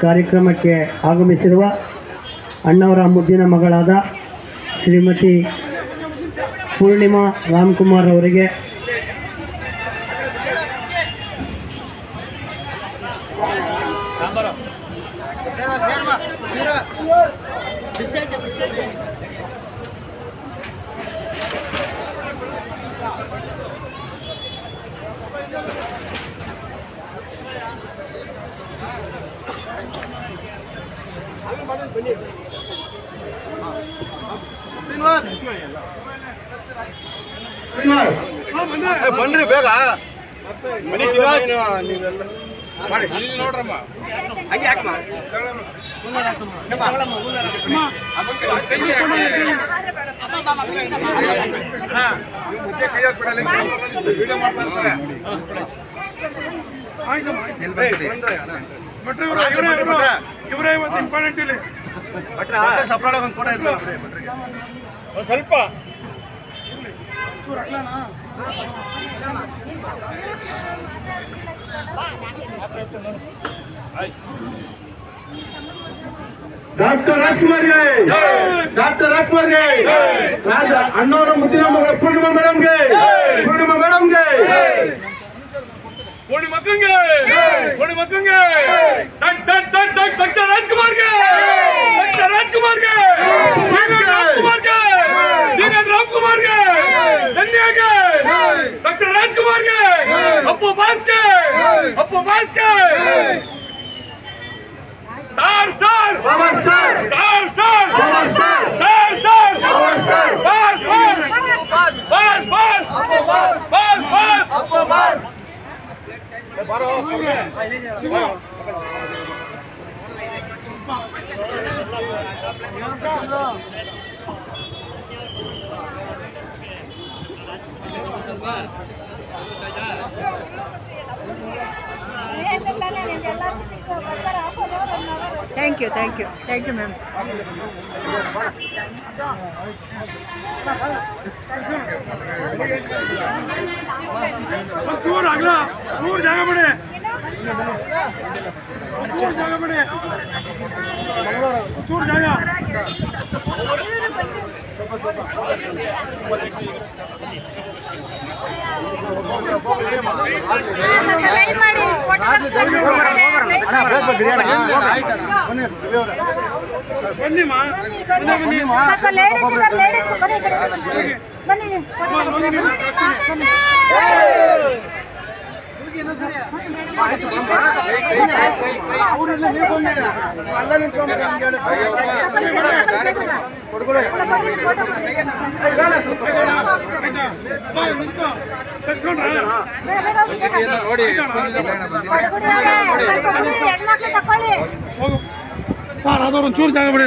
ಕಾರ್ಯಕ್ರಮಕ್ಕೆ ಆಗಮಿಸಿರುವ ಅಣ್ಣವರ ಮುದ್ದಿನ ಮಗಳಾದ ಶ್ರೀಮತಿ ಪೂರ್ಣಿಮಾ ರಾಮ್ಕುಮಾರ್ ಅವರಿಗೆ ಶ್ರೀನಿವಾಸ್. ಶ್ರೀನಿವಾಸ್. ಬನ್ರಿ ಬೇಗ. ಮಾಡಿ. ಹಂಗೆ ಹಾಕಮ್ಮ ನೀವು ಮುದ್ದೆ ಕೈ ಹಾಕ್ಬಿಡಲ್ಲ ವಿಡಿಯೋ ಮಾಡ್ತಾ ಇರ್ತಾರೆ. ಇವರೇ ಇವತ್ತು ಇಂಪಾರ್ಟೆಂಟ್ ಇಲ್ಲಿ ಭಟ್ರೆ, ಸಪ್ರೇಟ್ ಆಗಿ ಒಂದು ಫೋಟೋ ಇರ್ಸಲ್ಲ ಭಟ್ರಿಗೆ. ಒಂದ್ ಸ್ವಲ್ಪ ಡಾಕ್ಟರ್ ರಾಜ್ಕುಮಾರ್ಗೆ ಡಾಕ್ಟರ್ ರಾಜ್ಕುಮಾರ್ಗೆ ರಾಜ ಅಣ್ಣವರ ಮುದ್ದಿನ ಮಗಳ ಪೂರ್ಣಿಮಾ ಮೇಡಮ್ಗೆ ಪೂರ್ಣಿಮಾ ಮೇಡಮ್ಗೆ कोड़ी मकंगे? कोड़ी मकंगे? टक टक टक टक टक राजकुमार के टक टक राजकुमार के टक टक राजकुमार के टक टक राजकुमार के धन्या के टक टक राजकुमार के अपो पास के अपो पास के स्टार स्टार! வரோம் thank you thank you thank you ma'am ಚೂರು ಆಗಲ್ಲ ಚೂರು ಜಾಗ ಬಿಡಿ ಚೂರು ಜಾಗ ಬಿಡಿ ಚೂರು ಜಾಗ. ಜಾಗ ಬನ್ನಿ ಮಾ. ಬನ್ನಿ ಬನ್ನಿ ಬಾ, ನಿಂತ್ಕೊ. ತೆಗ್ಸ್ಕೊಂಡ್ರಾ? ಹೋಗು ಸರ್ ಅದವ್ರು ಒಂಚೂರು ಚೂರ್ ಜಾಗ ಬಿಡಿ.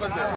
ಮಾಡ್ಕೊಂಡು